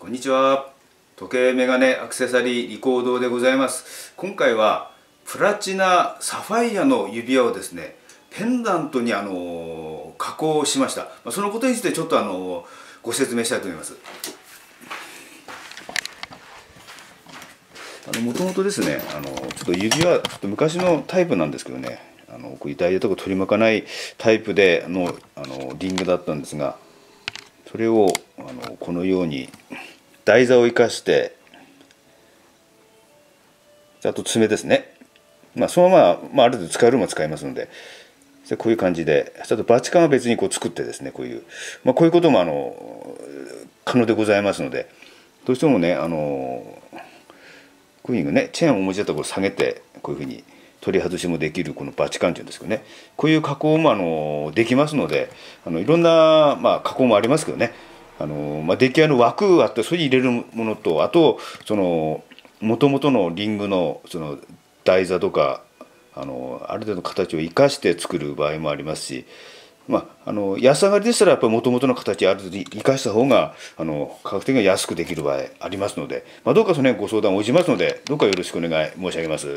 こんにちは。時計メガネアクセサリーリコードでございます。今回はプラチナサファイアの指輪をですねペンダントにあの加工しました。そのことについてちょっとあのご説明したいと思います。もともとですねあのちょっと指輪ちょっと昔のタイプなんですけどねあのこういうダイヤとか取り巻かないタイプでのあのリングだったんですがそれをあのこのように台座を生かしてあと爪ですね。まあそのまま、まあ、ある程度使えるも使いますので。こういう感じで。あとバチカンは別にこう作ってですねこういう、まあ、こういうこともあの可能でございますので。どうしてもねあのこういうふうにねチェーンをお持ちだったとこう下げてこういうふうに取り外しもできるこのバチカンっていうんですけどね。こういう加工もあのできますのであのいろんな、まあ、加工もありますけどね。あの、まあ、出来合いの枠があってそれに入れるものとあとそのもともとのリングのその台座とかあのある程度の形を生かして作る場合もありますし、まあ、あの安上がりでしたらやっぱりもともとの形ある程度生かした方があの価格的には安くできる場合ありますので、まあ、どうかその辺ご相談を応じますのでどうかよろしくお願い申し上げます。